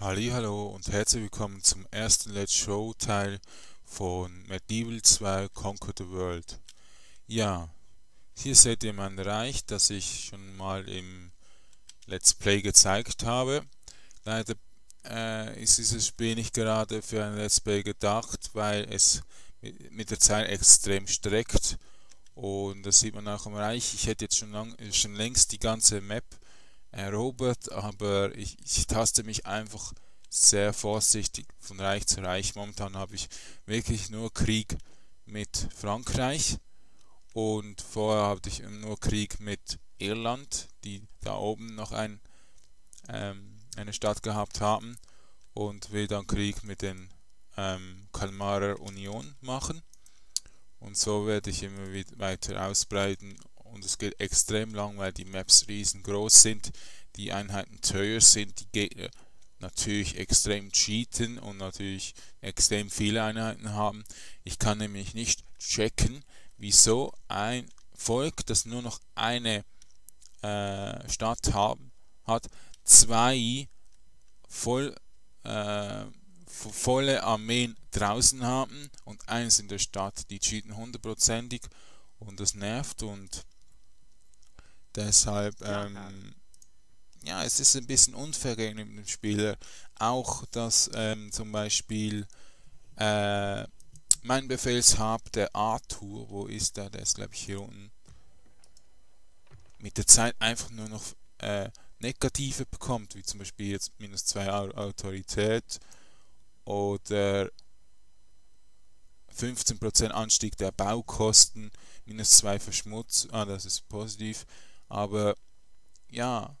Hallo und herzlich willkommen zum ersten Let's Show Teil von Medieval 2 Conquer the World. Ja, hier seht ihr mein Reich, das ich schon mal im Let's Play gezeigt habe. Leider äh, ist dieses Spiel nicht gerade für ein Let's Play gedacht, weil es mit der Zeit extrem streckt und das sieht man auch im Reich. Ich hätte jetzt schon, lang, schon längst die ganze Map erobert, aber ich, ich taste mich einfach sehr vorsichtig von Reich zu Reich. Momentan habe ich wirklich nur Krieg mit Frankreich und vorher hatte ich nur Krieg mit Irland, die da oben noch ein, ähm, eine Stadt gehabt haben und will dann Krieg mit den ähm, Kalmarer Union machen und so werde ich immer weiter ausbreiten und es geht extrem lang, weil die Maps riesengroß sind, die Einheiten teuer sind, die Gegner natürlich extrem cheaten und natürlich extrem viele Einheiten haben. Ich kann nämlich nicht checken, wieso ein Volk, das nur noch eine äh, Stadt haben, hat, zwei voll, äh, volle Armeen draußen haben und eins in der Stadt. Die cheaten hundertprozentig und das nervt und deshalb ähm, ja, es ist ein bisschen unfair gegenüber dem Spieler. Auch, dass ähm, zum Beispiel äh, mein Befehlshab, der Arthur, wo ist der? Der ist, glaube ich, hier unten. Mit der Zeit einfach nur noch äh, Negative bekommt, wie zum Beispiel jetzt minus 2 Autorität oder 15% Anstieg der Baukosten, minus 2 Verschmutz, ah, das ist positiv, aber ja,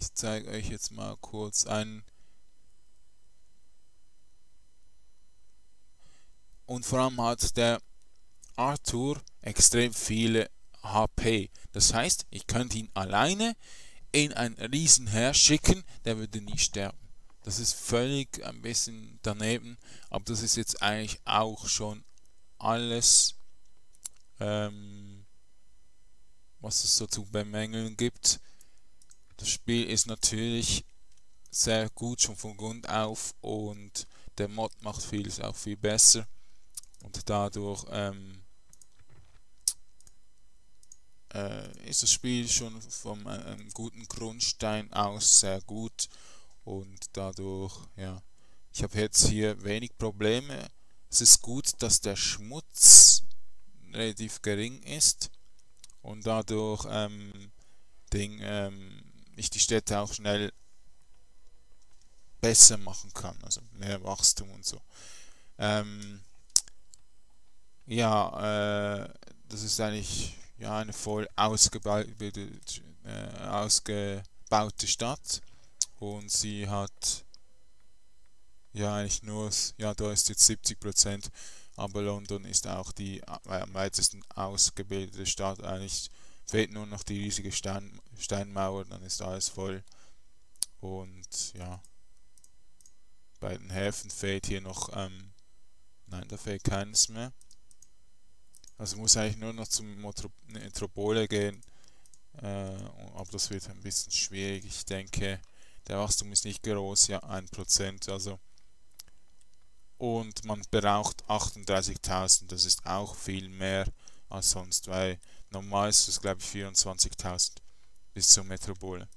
ich zeige euch jetzt mal kurz ein und vor allem hat der Arthur extrem viele HP. Das heißt, ich könnte ihn alleine in ein Riesenheer schicken, der würde nie sterben. Das ist völlig ein bisschen daneben, aber das ist jetzt eigentlich auch schon alles, ähm, was es so zu bemängeln gibt. Das Spiel ist natürlich sehr gut schon von Grund auf und der Mod macht vieles auch viel besser und dadurch ähm, äh, ist das Spiel schon vom äh, guten Grundstein aus sehr gut und dadurch, ja, ich habe jetzt hier wenig Probleme. Es ist gut, dass der Schmutz relativ gering ist und dadurch ähm, Ding, ähm, ich die Städte auch schnell besser machen kann, also mehr Wachstum und so. Ähm, ja, äh, das ist eigentlich ja, eine voll ausgebaute, äh, ausgebaute Stadt und sie hat ja eigentlich nur, ja da ist jetzt 70%, aber London ist auch die äh, am weitesten ausgebildete Stadt eigentlich fehlt nur noch die riesige Stein, Steinmauer, dann ist alles voll. Und ja, bei den Häfen fehlt hier noch, ähm, nein, da fehlt keines mehr. Also muss eigentlich nur noch zum Metropole gehen, äh, aber das wird ein bisschen schwierig. Ich denke, der Wachstum ist nicht groß, ja, 1%, also und man braucht 38.000, das ist auch viel mehr als sonst, weil normal ist es glaube ich 24.000 bis zur Metropole.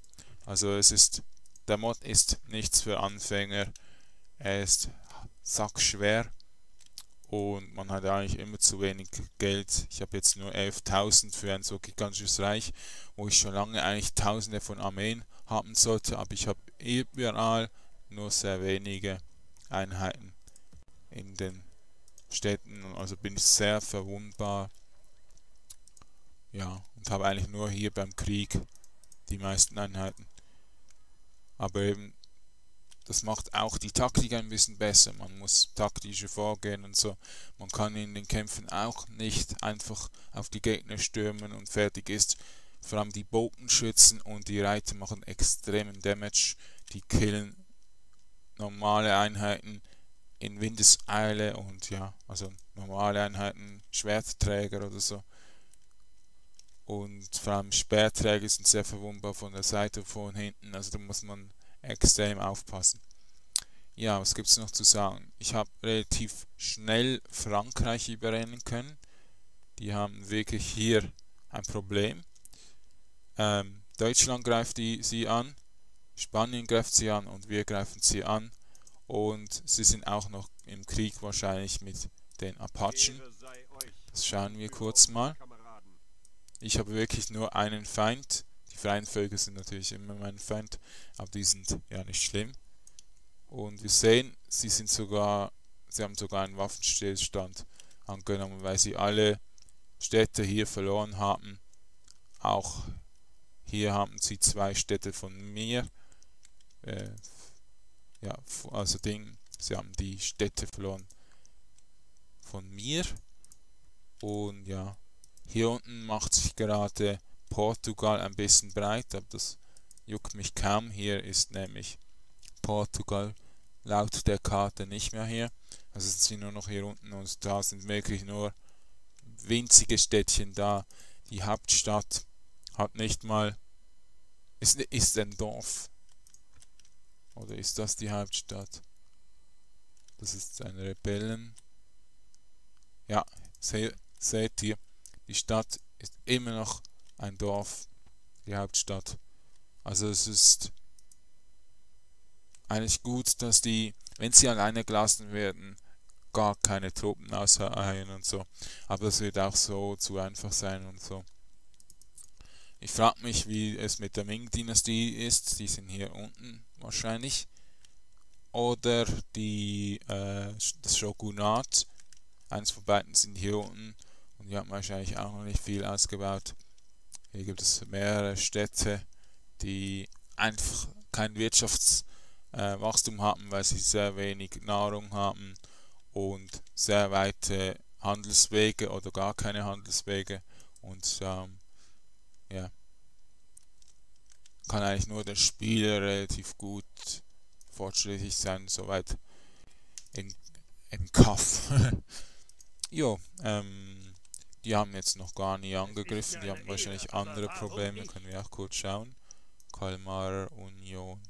Also es ist, der Mod ist nichts für Anfänger, er ist sackschwer und man hat eigentlich immer zu wenig Geld. Ich habe jetzt nur 11.000 für ein so gigantisches Reich, wo ich schon lange eigentlich tausende von Armeen haben sollte, aber ich habe überall nur sehr wenige Einheiten in den Städten, also bin ich sehr verwundbar ja, und habe eigentlich nur hier beim Krieg die meisten Einheiten. Aber eben, das macht auch die Taktik ein bisschen besser. Man muss taktischer vorgehen und so. Man kann in den Kämpfen auch nicht einfach auf die Gegner stürmen und fertig ist. Vor allem die Bogenschützen und die Reiter machen extremen Damage. Die killen normale Einheiten in Windeseile und ja, also normale Einheiten, Schwertträger oder so und vor allem Sperrträger sind sehr verwundbar von der Seite und von hinten, also da muss man extrem aufpassen. Ja, was gibt es noch zu sagen? Ich habe relativ schnell Frankreich überrennen können. Die haben wirklich hier ein Problem. Ähm, Deutschland greift die, sie an, Spanien greift sie an und wir greifen sie an. Und sie sind auch noch im Krieg wahrscheinlich mit den Apachen. Das schauen wir kurz mal. Ich habe wirklich nur einen Feind. Die freien Völker sind natürlich immer mein Feind, aber die sind ja nicht schlimm. Und wir sehen, sie sind sogar, sie haben sogar einen Waffenstillstand angenommen, weil sie alle Städte hier verloren haben. Auch hier haben sie zwei Städte von mir. Äh, ja, also Ding, sie haben die Städte verloren von mir. Und ja, hier unten macht sich gerade Portugal ein bisschen breit, aber das juckt mich kaum. Hier ist nämlich Portugal laut der Karte nicht mehr hier. Also sind sie nur noch hier unten und da sind wirklich nur winzige Städtchen da. Die Hauptstadt hat nicht mal, ist, ist ein Dorf. Oder ist das die Hauptstadt? Das ist ein Rebellen. Ja, se, seht ihr, die Stadt ist immer noch ein Dorf, die Hauptstadt. Also es ist eigentlich gut, dass die, wenn sie alleine gelassen werden, gar keine Truppen ausheilen und so. Aber das wird auch so zu einfach sein und so. Ich frage mich, wie es mit der Ming-Dynastie ist. Die sind hier unten wahrscheinlich. Oder die, äh, das Shogunat. Eins von beiden sind hier unten. Und die haben wahrscheinlich auch noch nicht viel ausgebaut. Hier gibt es mehrere Städte, die einfach kein Wirtschafts- äh, haben, weil sie sehr wenig Nahrung haben und sehr weite Handelswege oder gar keine Handelswege und ähm, ja kann eigentlich nur der Spieler relativ gut fortschrittlich sein, soweit in, im Kaff. jo, ähm, die haben jetzt noch gar nie angegriffen, die haben wahrscheinlich andere Probleme, können wir auch kurz schauen. Kalmar Union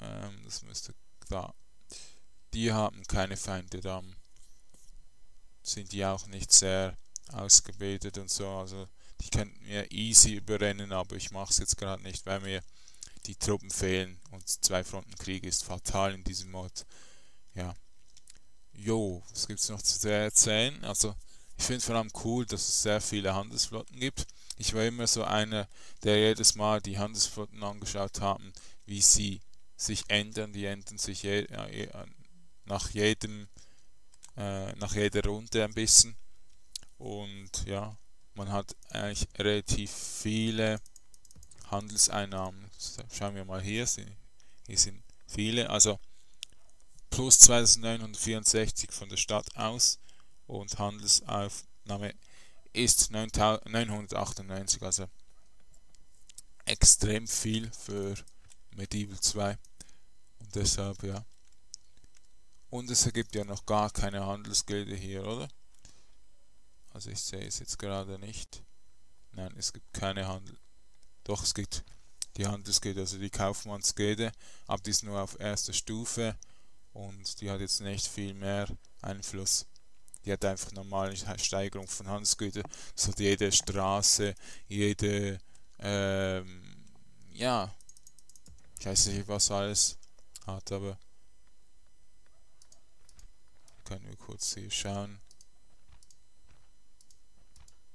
ähm, das müsste da. Die haben keine Feinde, da sind die auch nicht sehr ausgebildet und so. Also die könnten mir easy überrennen, aber ich mache es jetzt gerade nicht, weil mir die Truppen fehlen und zwei Frontenkrieg ist fatal in diesem Mod. Ja. Jo, was gibt es noch zu erzählen? Also ich finde vor allem cool, dass es sehr viele Handelsflotten gibt. Ich war immer so einer, der jedes Mal die Handelsflotten angeschaut haben, wie sie sich ändern. Die ändern sich je, äh, nach jedem äh, nach jeder Runde ein bisschen. Und ja, man hat eigentlich relativ viele Handelseinnahmen. Schauen wir mal hier, hier sind viele, also plus 2964 von der Stadt aus und Handelsaufnahme ist 998, also extrem viel für Medieval 2. Und deshalb, ja. Und es ergibt ja noch gar keine Handelsgilde hier, oder? Also ich sehe es jetzt gerade nicht. Nein, es gibt keine Handel. Doch, es gibt die Handelsgilde, also die Kaufmannsgilde, aber die ist nur auf erster Stufe und die hat jetzt nicht viel mehr Einfluss. Die hat einfach normale Steigerung von Handelsgütern, so jede Straße, jede, ähm, ja, ich weiß nicht, was alles hat, aber können wir kurz hier schauen.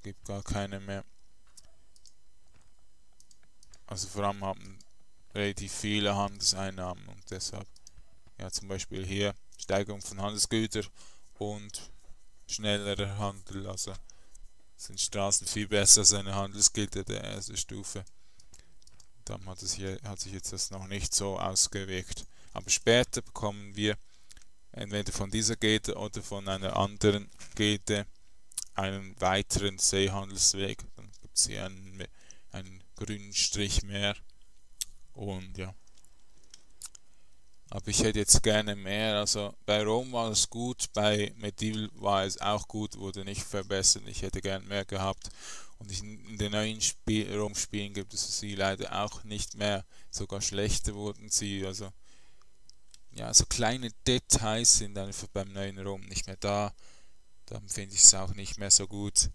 Gibt gar keine mehr. Also vor allem haben relativ viele Handelseinnahmen und deshalb, ja zum Beispiel hier Steigerung von Handelsgütern und schnellerer Handel, also sind Straßen viel besser als eine Handelsgilde der ersten Stufe. Dann hat, es hier, hat sich jetzt das noch nicht so ausgewirkt. Aber später bekommen wir entweder von dieser Gete oder von einer anderen Gete einen weiteren Seehandelsweg. Dann gibt es hier einen, einen grünen Strich mehr. Und ja. Aber ich hätte jetzt gerne mehr. Also bei Rom war es gut, bei Medieval war es auch gut, wurde nicht verbessert. Ich hätte gern mehr gehabt. Und in den neuen Spiel, Rom-Spielen gibt es sie leider auch nicht mehr. Sogar schlechter wurden sie. Also ja, so kleine Details sind einfach beim neuen Rom nicht mehr da. Dann finde ich es auch nicht mehr so gut.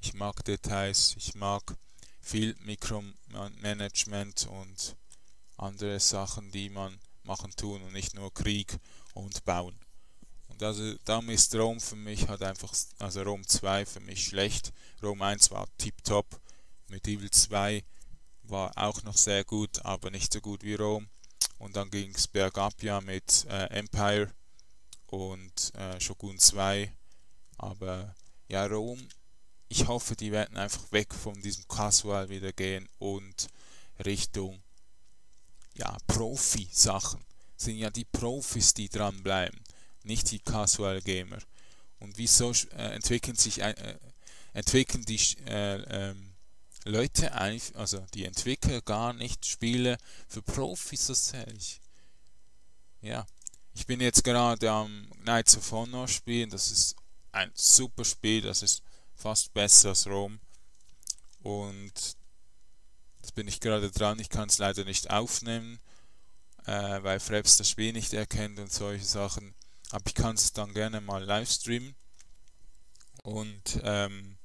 Ich mag Details, ich mag viel Mikromanagement und andere Sachen, die man machen tun und nicht nur Krieg und bauen. Und also darum ist Rom für mich halt einfach, also Rom 2 für mich schlecht. Rom 1 war tiptop. Medieval 2 war auch noch sehr gut, aber nicht so gut wie Rom. Und dann ging es bergab ja mit äh, Empire und äh, Shogun 2. Aber ja, Rom, ich hoffe, die werden einfach weg von diesem Casual wieder gehen und Richtung ja, Profi-Sachen. Sind ja die Profis, die dranbleiben, nicht die Casual Gamer. Und wieso äh, entwickeln sich äh, entwickeln die äh, ähm, Leute, also die Entwickler gar nicht Spiele für Profis, das ich. Ja, ich bin jetzt gerade am Knights of Honor spielen, das ist ein super Spiel, das ist fast besser als Rom. Und das bin ich gerade dran, ich kann es leider nicht aufnehmen, äh, weil Freps das Spiel nicht erkennt und solche Sachen. Aber ich kann es dann gerne mal live streamen. Und ähm,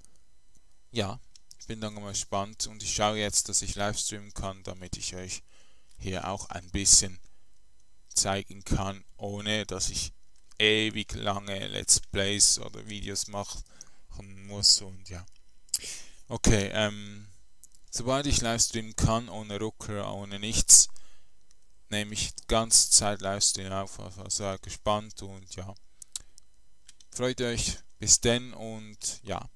ja, ich bin dann mal gespannt und ich schaue jetzt, dass ich Livestreamen kann, damit ich euch hier auch ein bisschen zeigen kann, ohne dass ich ewig lange Let's Plays oder Videos machen muss und ja. Okay, ähm, sobald ich Livestreamen kann, ohne Rucker, ohne nichts, nehme ich die ganze Zeit Livestream auf, also seid gespannt und ja. Freut euch, bis denn und ja.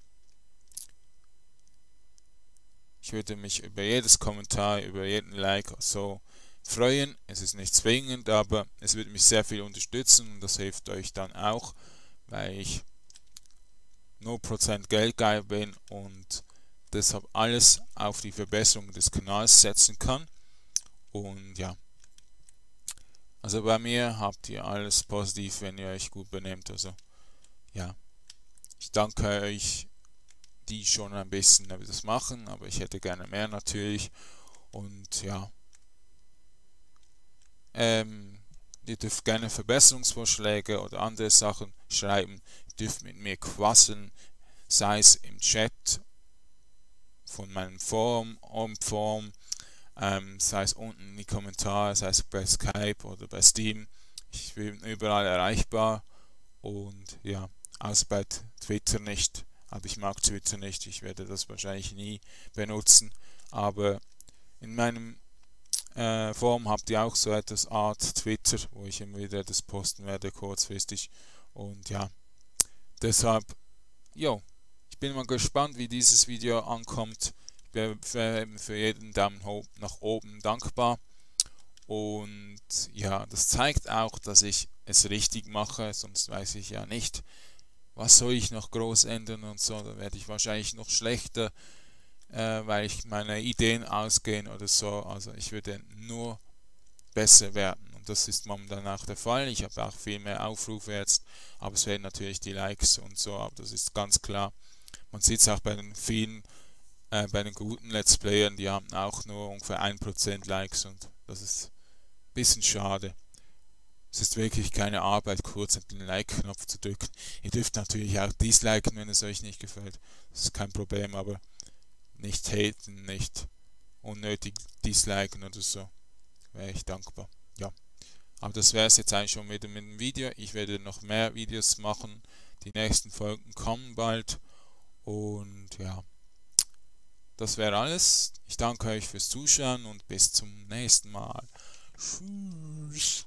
Ich würde mich über jedes Kommentar, über jeden Like so freuen. Es ist nicht zwingend, aber es würde mich sehr viel unterstützen und das hilft euch dann auch, weil ich nur Prozent Geldgeil bin und deshalb alles auf die Verbesserung des Kanals setzen kann. Und ja. Also bei mir habt ihr alles positiv, wenn ihr euch gut benehmt. Also ja. Ich danke euch die schon ein bisschen das machen, aber ich hätte gerne mehr natürlich. Und ja, ähm, ihr dürft gerne Verbesserungsvorschläge oder andere Sachen schreiben. Ihr dürft mit mir quasseln, sei es im Chat von meinem Forum, on Forum, ähm, sei es unten in die Kommentare, sei es bei Skype oder bei Steam. Ich bin überall erreichbar und ja, außer bei Twitter nicht aber ich mag Twitter nicht, ich werde das wahrscheinlich nie benutzen, aber in meinem äh, Forum habt ihr auch so etwas Art Twitter, wo ich immer wieder das posten werde, kurzfristig. Und ja, deshalb, jo, ich bin mal gespannt, wie dieses Video ankommt, ich bin für, für jeden Daumen nach oben dankbar. Und ja, das zeigt auch, dass ich es richtig mache, sonst weiß ich ja nicht, was soll ich noch groß ändern und so, da werde ich wahrscheinlich noch schlechter, äh, weil ich meine Ideen ausgehen oder so. Also ich würde nur besser werden und das ist momentan auch der Fall. Ich habe auch viel mehr Aufrufe jetzt, aber es werden natürlich die Likes und so, aber das ist ganz klar. Man sieht es auch bei den vielen, äh, bei den guten Let's Playern, die haben auch nur ungefähr 1% Likes und das ist ein bisschen schade. Es ist wirklich keine Arbeit, kurz den Like-Knopf zu drücken. Ihr dürft natürlich auch disliken, wenn es euch nicht gefällt. Das ist kein Problem, aber nicht haten, nicht unnötig disliken oder so. Wäre ich dankbar. Ja. Aber das wäre es jetzt eigentlich schon wieder mit dem Video. Ich werde noch mehr Videos machen. Die nächsten Folgen kommen bald. Und ja. Das wäre alles. Ich danke euch fürs Zuschauen und bis zum nächsten Mal. Tschüss.